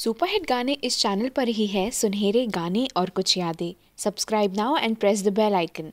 Superhit गाने इस channel पर ही है। सुनहरे गाने और कुछ यादें। Subscribe now and press the bell icon.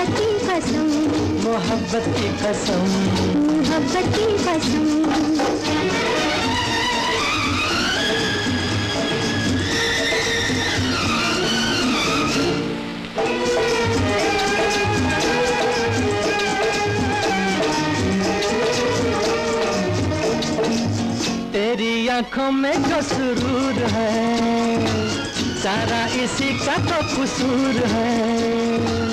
मोहब्बत की कसम। मोहब्बत की कसम। मोहब्बत की कसम। तेरी आँखों में कसूर है। सारा इसी का तो कसूर है।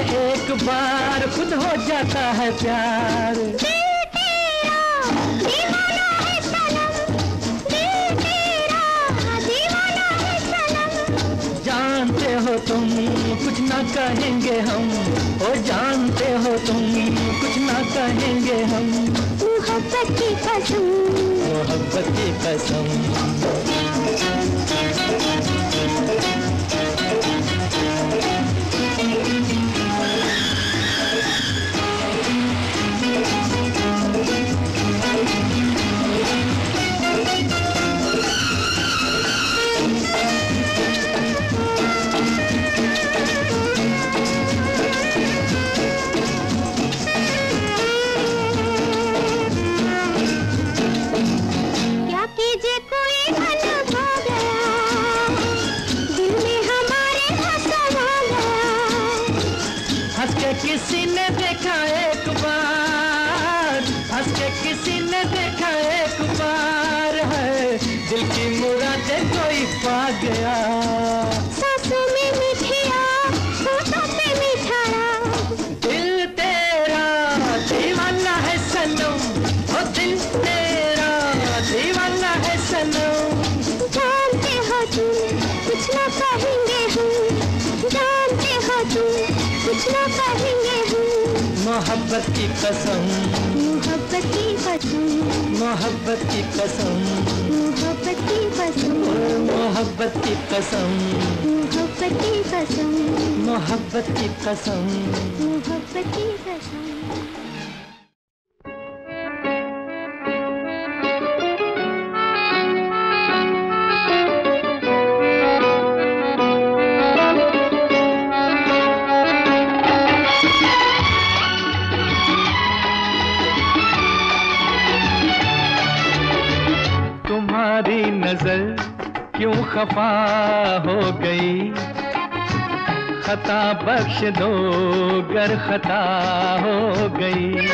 एक बार खुद हो जाता है प्यार। जानते हो तुम कुछ ना कहेंगे हम। और जानते हो तुम कुछ ना कहेंगे हम। मोहब्बत की कसम। मोहब्बत की कसम। मोहब्बत की कसम। मोहब्बत की कसम। मोहब्बत की कसम। मोहब्बत की कसम। मोहब्बत की कसम। मोहब्बत की कसम। मोहब्बत की कसम। मोहब्बत की कसम। खफा हो गई। खता बख्श दो गर खता हो गई।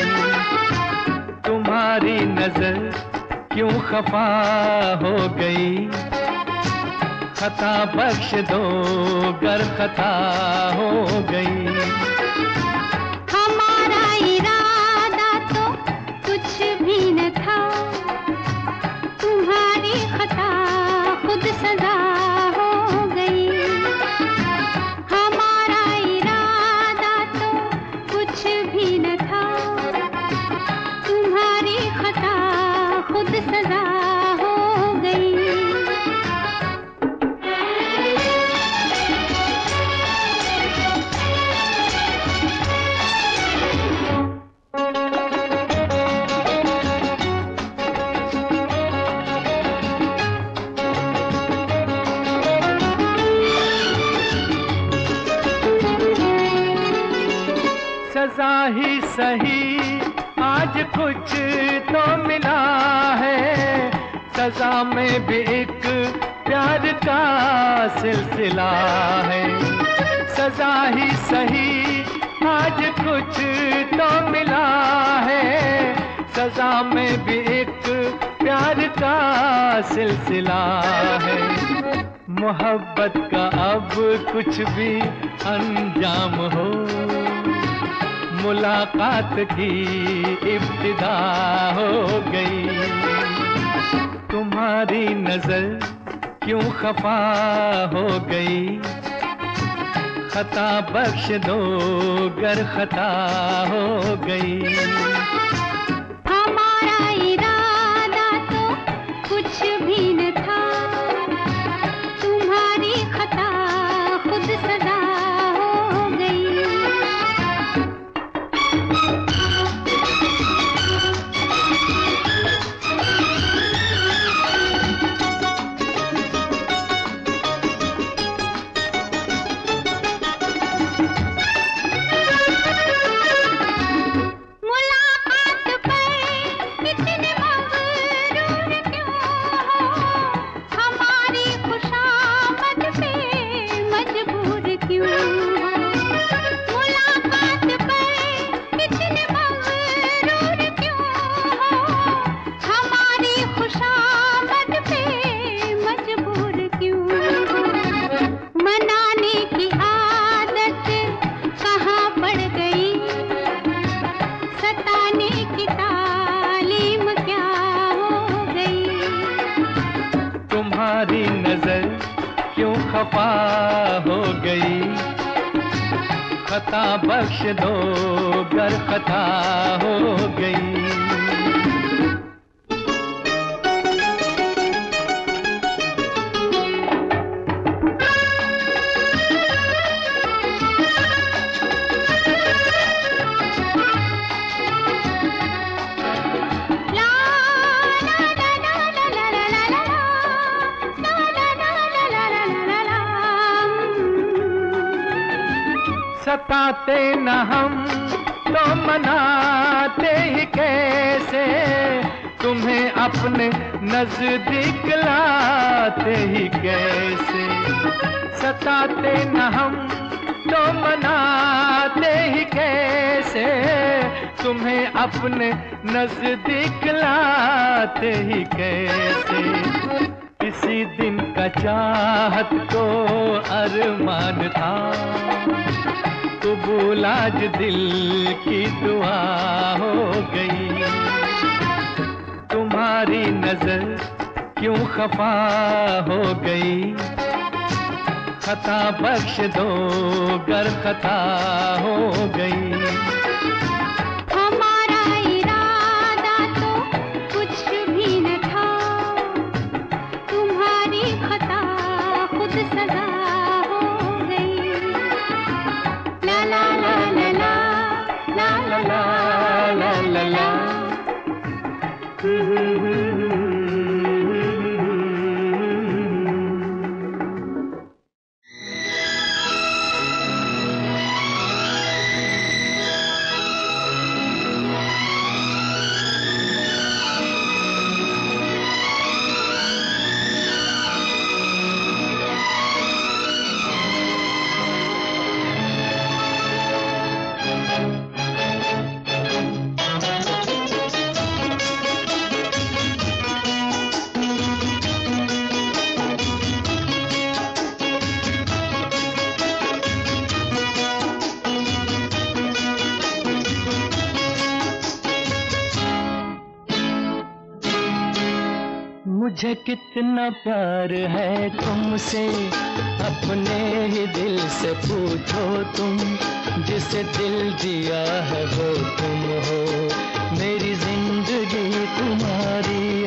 तुम्हारी नज़र क्यों खफा हो गई? खता बख्श दो गर खता हो गई। हमारा सही। आज कुछ तो मिला है। सजा में भी एक प्यार का सिलसिला है। सजा ही सही, आज कुछ तो मिला है। सजा में भी एक प्यार का सिलसिला है। मोहब्बत का अब कुछ भी अंजाम हो। मुलाकात की इब्तिदा हो गई। तुम्हारी नज़र क्यों खफा हो गई? खता बख्श दो गर खता हो गई। चाहत को अरमान था। कबूल आज दिल की दुआ हो गई। तुम्हारी नज़र क्यों खफा हो गई? खता बख्श दो गर खता हो गई। कितना प्यार है तुमसे। अपने ही दिल से पूछो तुम, जिसे दिल दिया है वो तुम हो। मेरी ज़िंदगी तुम्हारी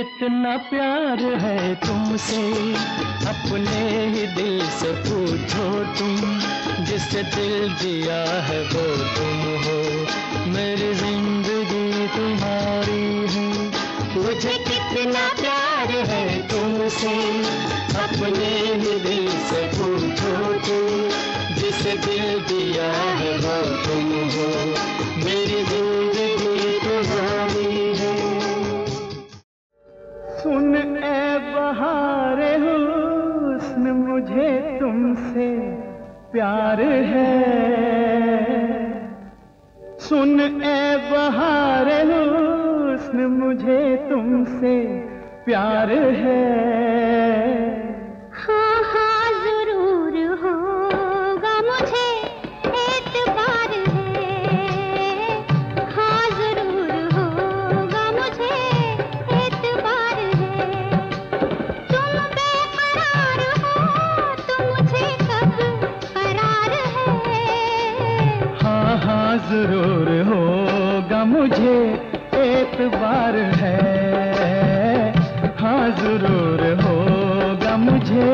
कितना प्यार है तुमसे, अपने ही दिल से पूछो तुम जिसे दिल दिया है वो तुम हो। मेरी ज़िंदगी तुम्हारी है। मुझे कितना प्यार है तुमसे, अपने ही दिल से पूछो तुम जिसे दिल दिया है वो तुम हो। मेरी ज़िंदगी ज़रूर होगा मुझे एक बार है। हाँ ज़रूर होगा मुझे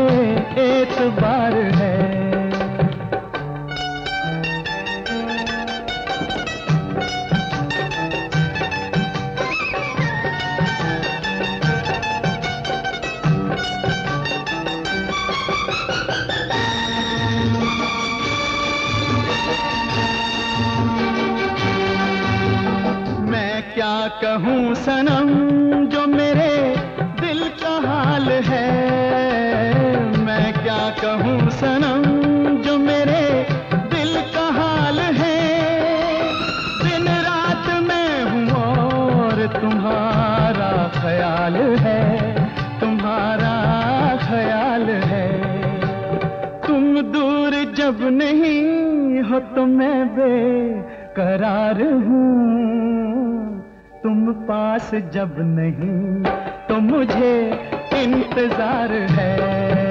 एतबार है बेकरार हूँ। तुम पास जब नहीं तो मुझे इंतज़ार है।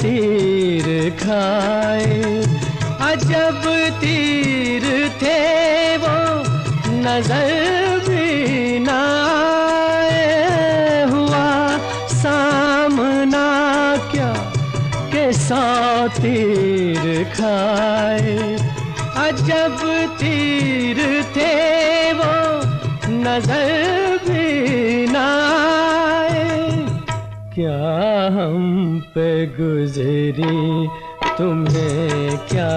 तीर खाए। अजब तीर थे वो, नज़र भी ना हुआ सामना क्या के साथ तीर खाए। अजब तीर थे वो, नज़र भी ना आए। क्या हम पे गुजरी तुम्हें क्या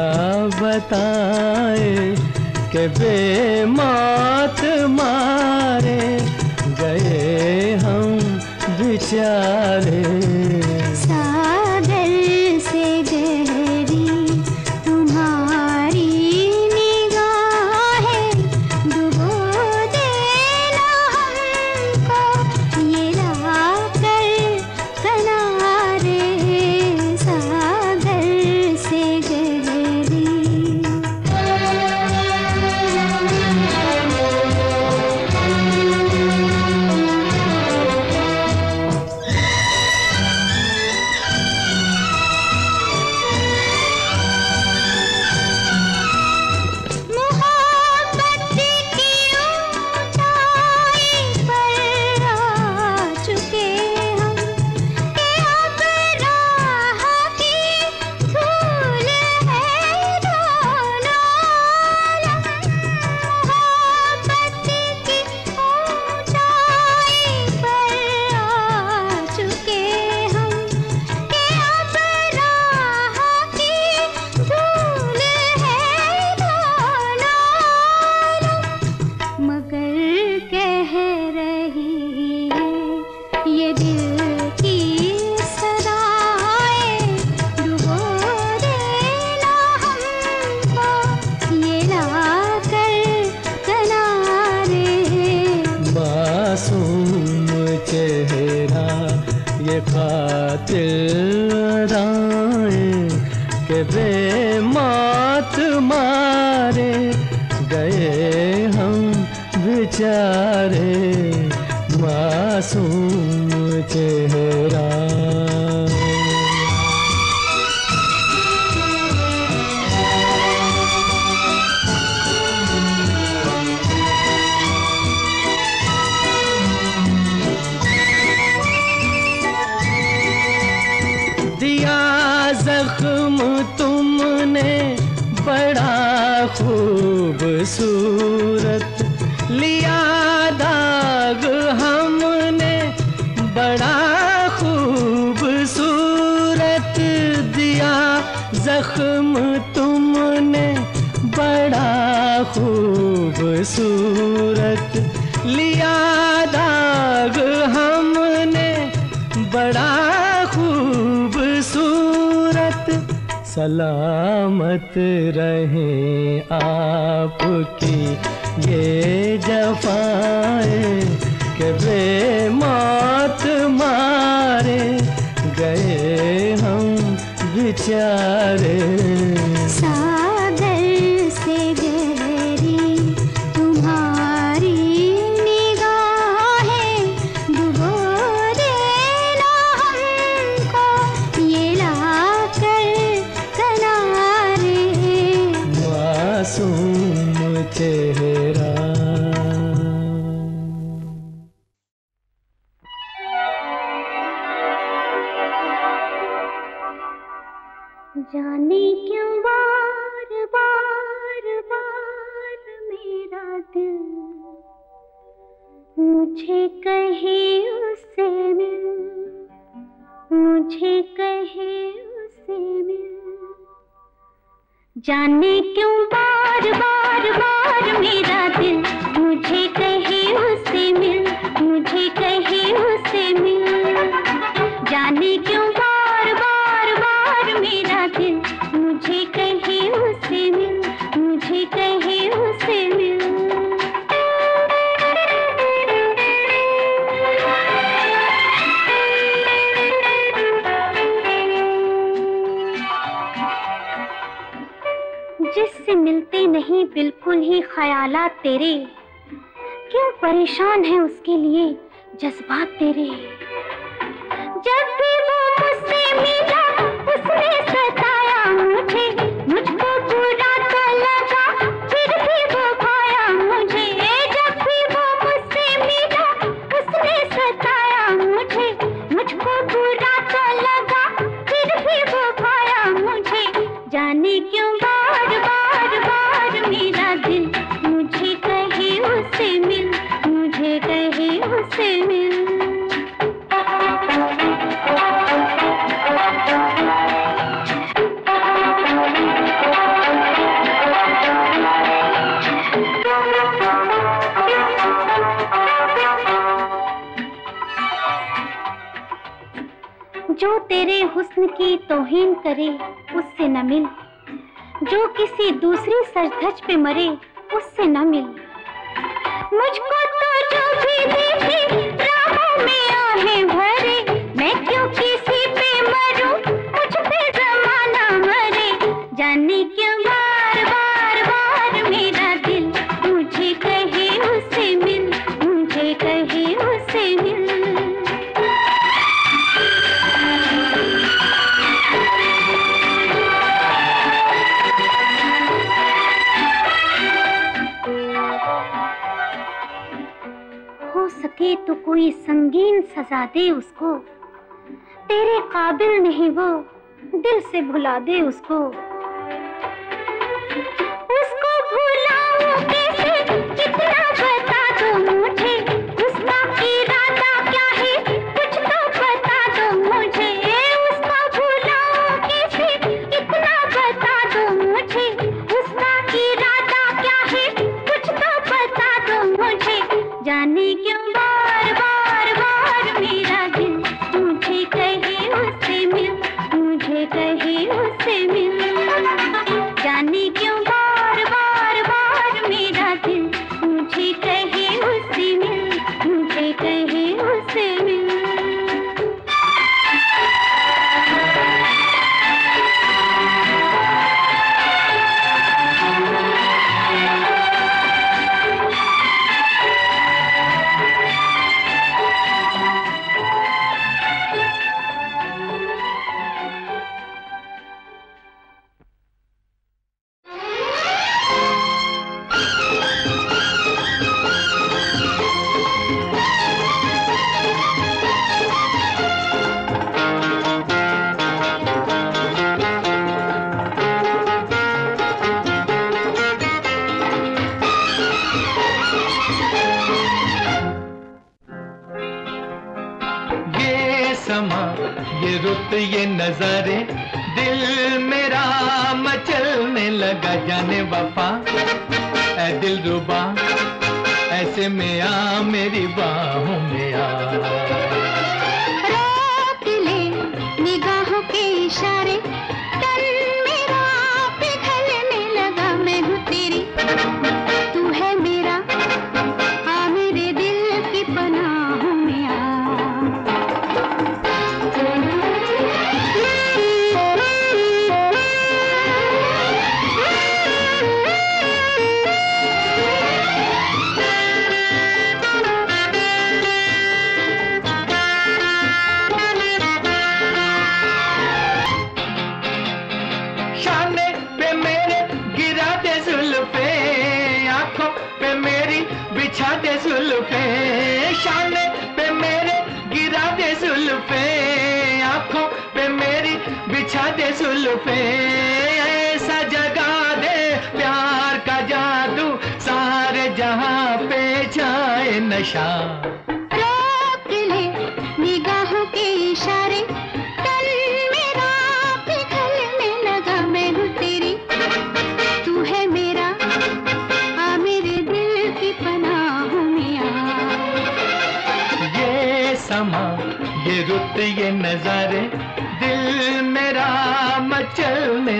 बताए के बेमात मारे गए हम बेचारे? जाने क्यों बार बार बार मेरा दिल उन्हीं ख्यालात तेरे। क्यों परेशान है उसके लिए जज्बात तेरे? जो तेरे हुस्न की तोहिन करे, उससे न मिल। जो किसी दूसरी सरधज पे मरे, उससे न मिल। मुझको तो जो भी देखे, राहों में आहें भरे, मैं क्यों किसी पे मरूं? कोई संगीन सजा दे उसको। तेरे काबिल नहीं वो दिल से भुला दे उसको। नजर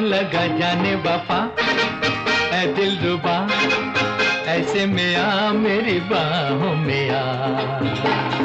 लगा जाने बापा ऐ दिल रुबा ऐसे में आ मेरी बाहों में आ।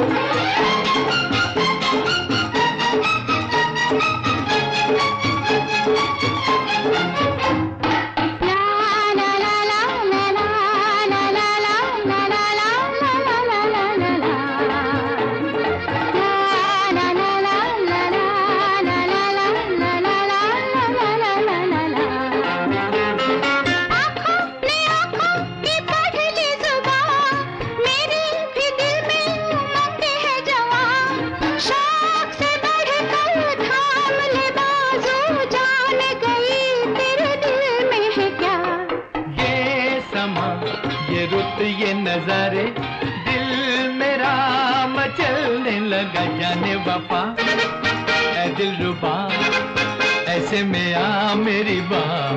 से मैं आ मेरी बात।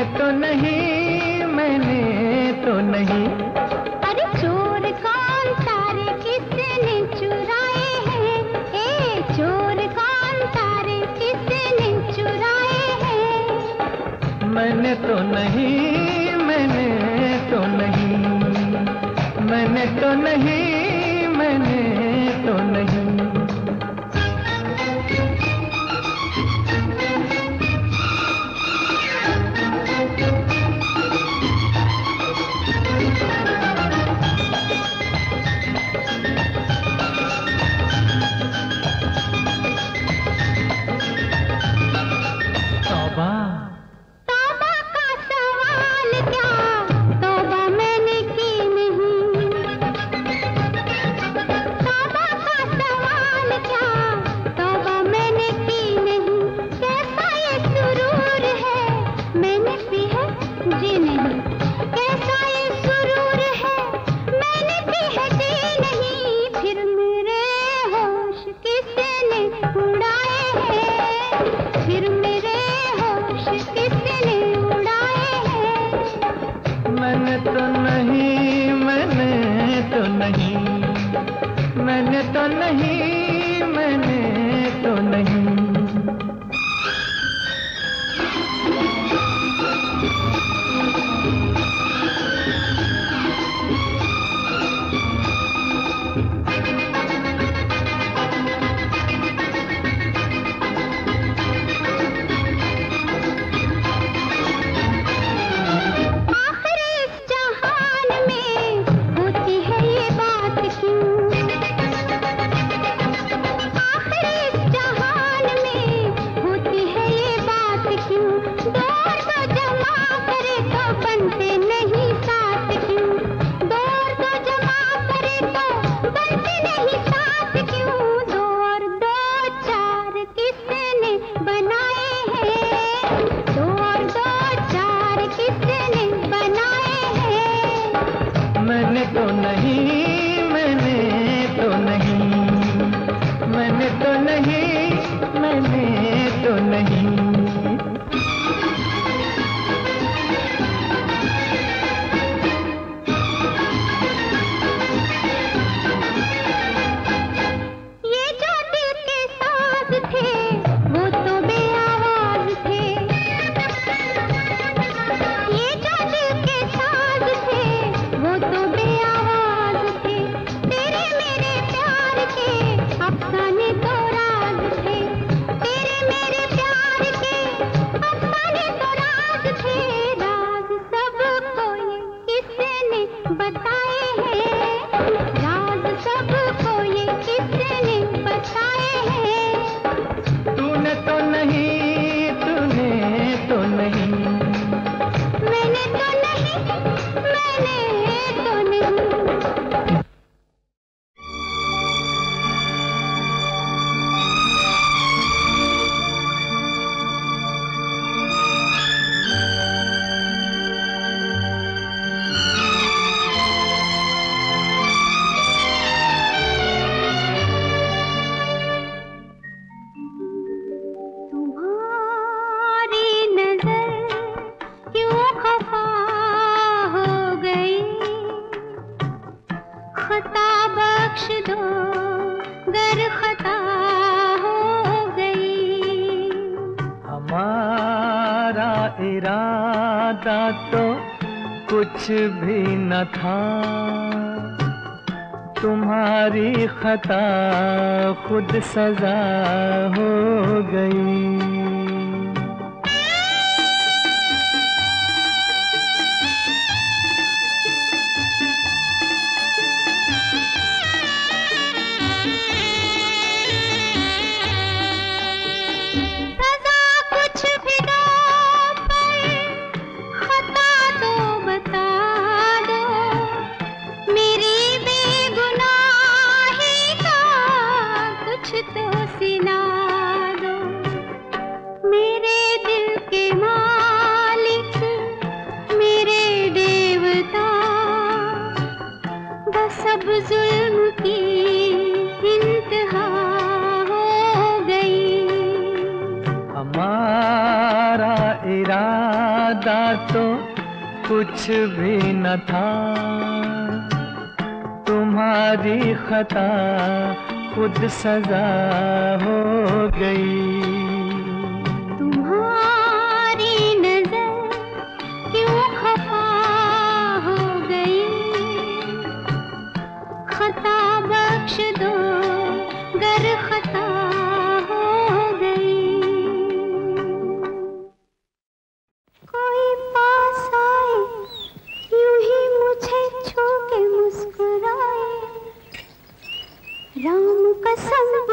मैंने तो नहीं मैंने तो नहीं। अरे चोर कौन तारे किसने चुराए हैं? ए चोर कौन तारे किसने चुराए हैं? मैंने तो नहीं मैंने तो नहीं। मैंने तो नहीं मैंने तो नहीं। कुछ भी न था। तुम्हारी खता खुद सजा हो गई। कुछ भी न था। तुम्हारी खता खुद सजा हो गई। 三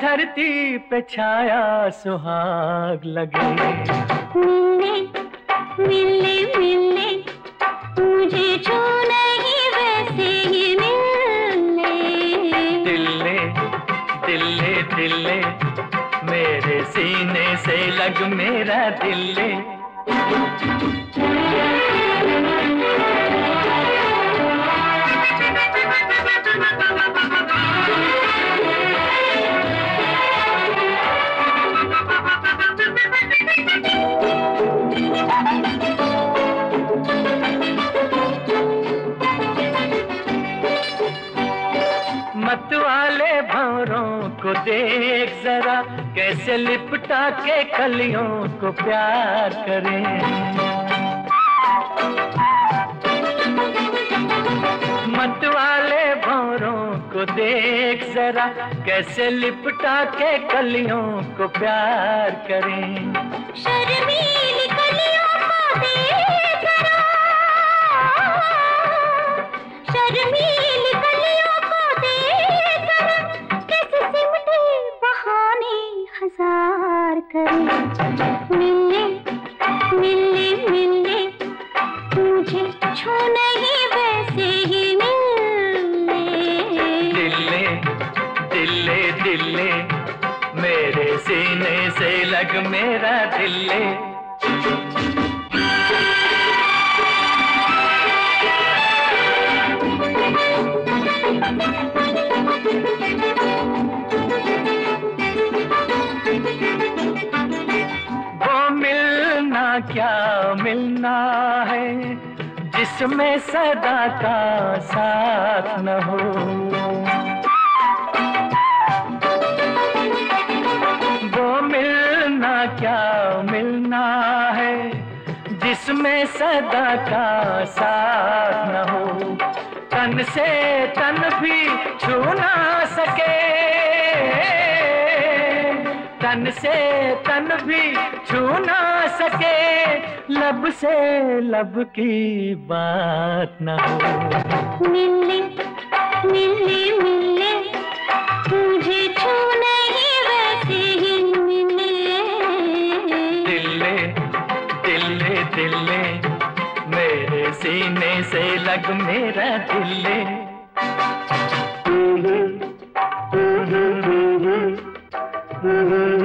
धरती पे छाया सुहाग लगे। मिले मिलने देख जरा कैसे लिपटा के कलियों को प्यार करें। मत वाले भंवरों को देख जरा कैसे लिपटा के कलियों को प्यार करें। शर्मीली कलियों को देख जरा, शर्मीली Thank you. जिसमें सदा का साथ न हो। वो मिलना क्या मिलना है? जिसमें सदा का साथ न हो। तन से तन भी छू ना सके। तन से तन भी छू ना सके लब से लब की बात ना हो मिलने मिलने मिलने मुझे छू नहीं वैसे ही मिले दिले दिले दिले मेरे सीने से लग मेरा दिले Mm-hmm. Hmm, hmm, hmm,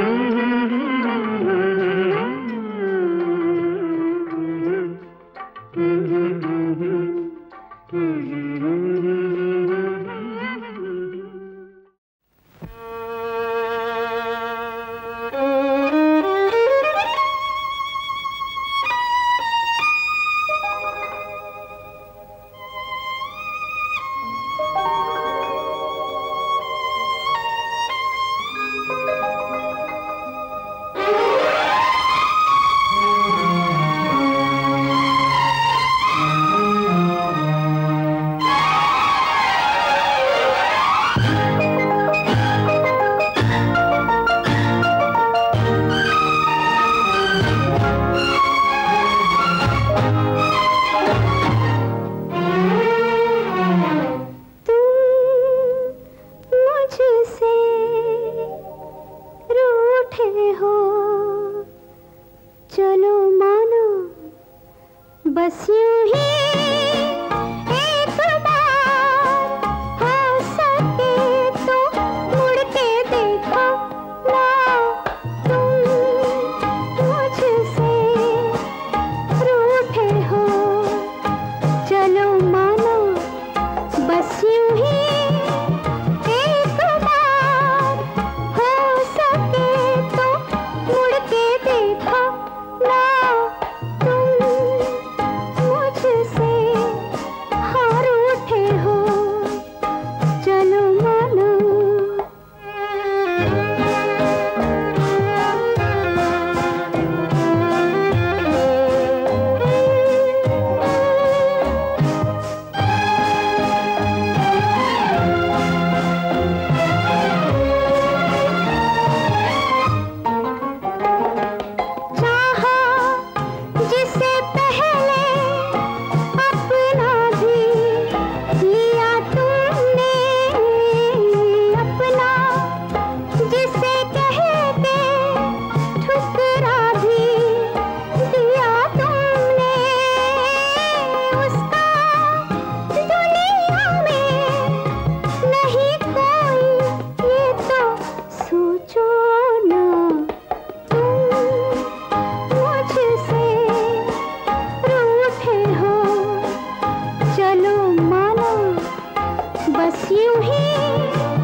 Thank you.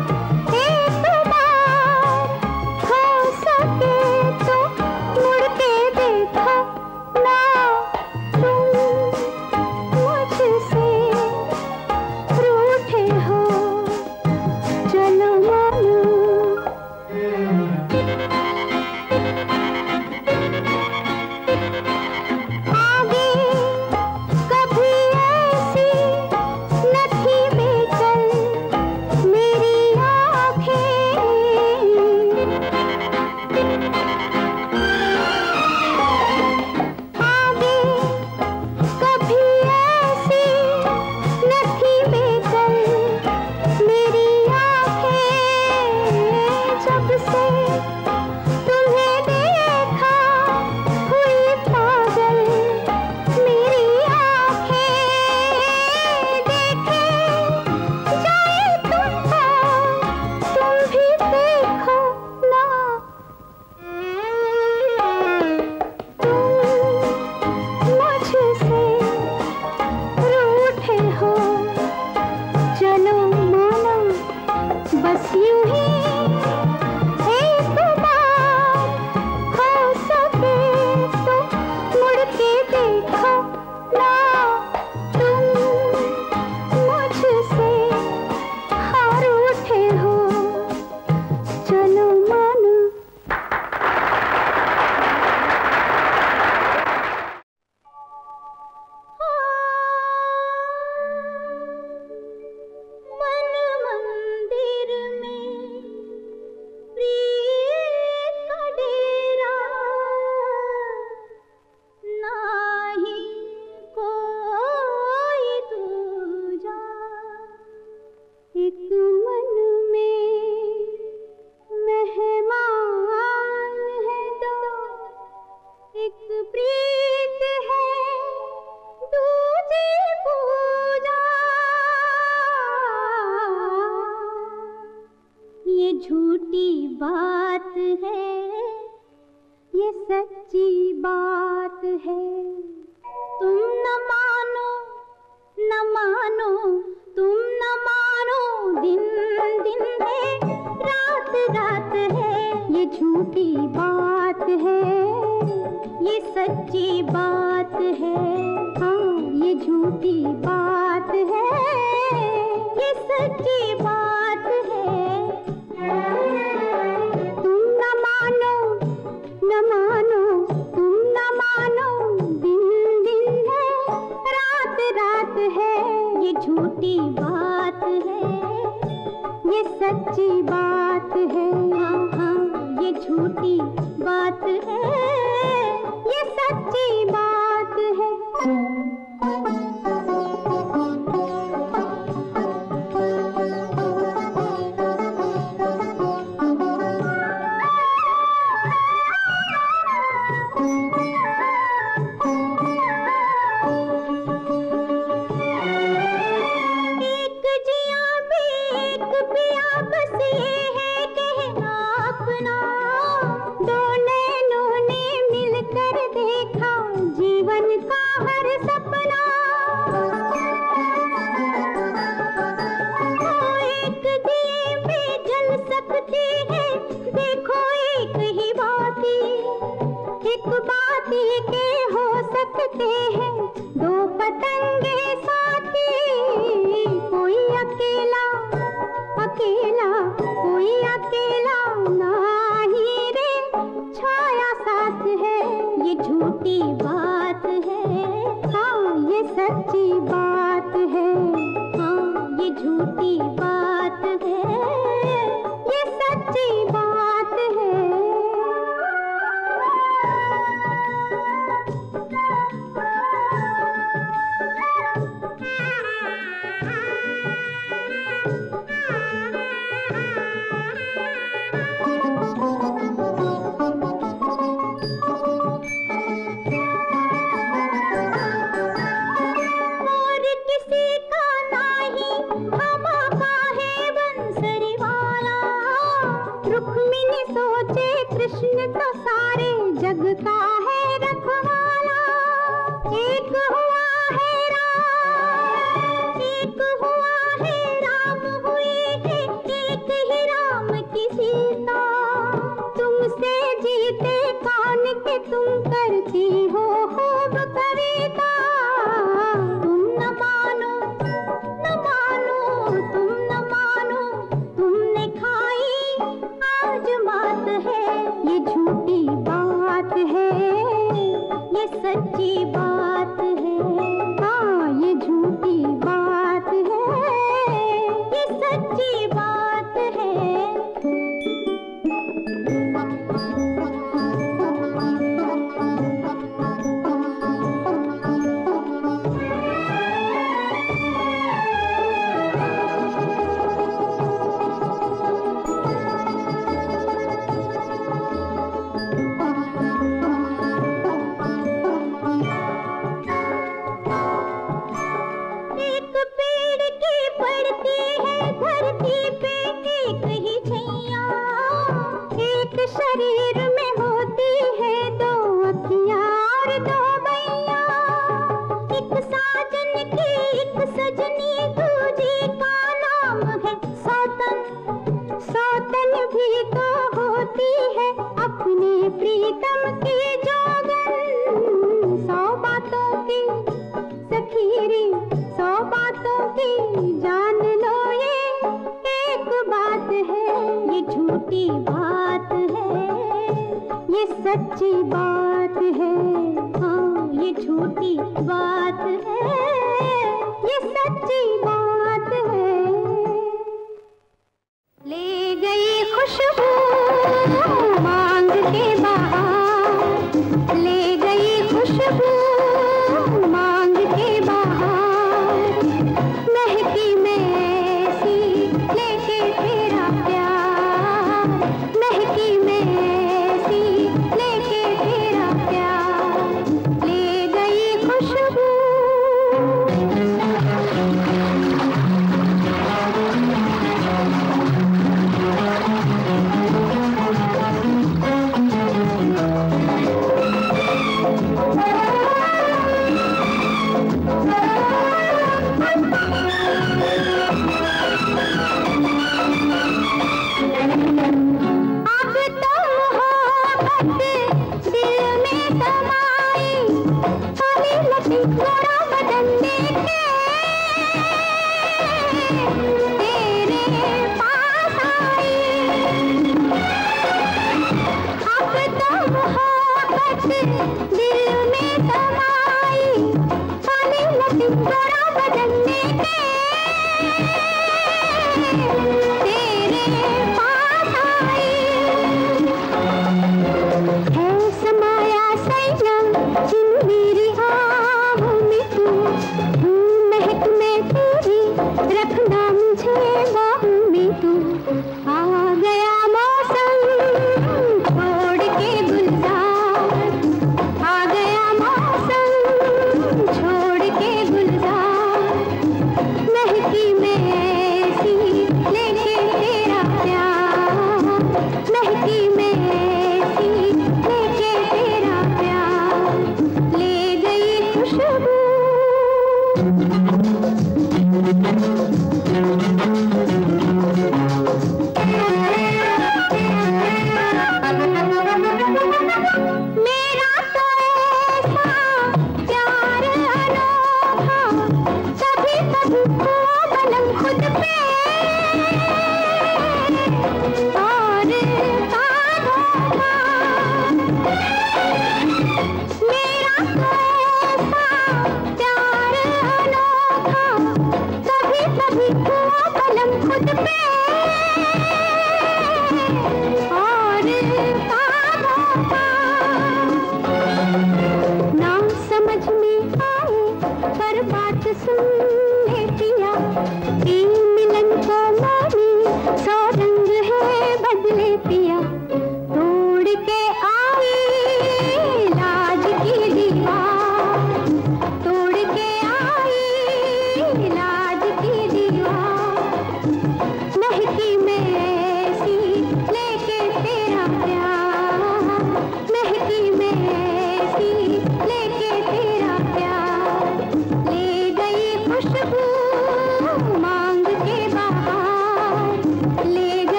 के हो सकते हैं। दो पतंगे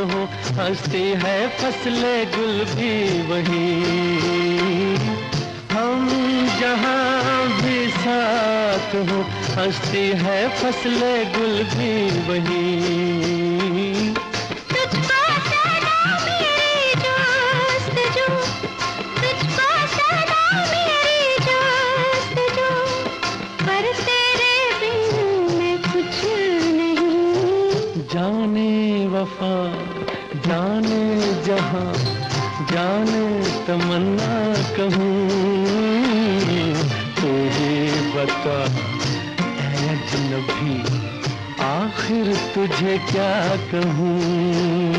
हो, हंसती है फसले गुल भी वही। हम जहाँ भी साथ हो, हंसती है फसले गुल भी वही। तमन्ना कहूँ तुझे बता ऐ आखिर तुझे क्या कहूँ।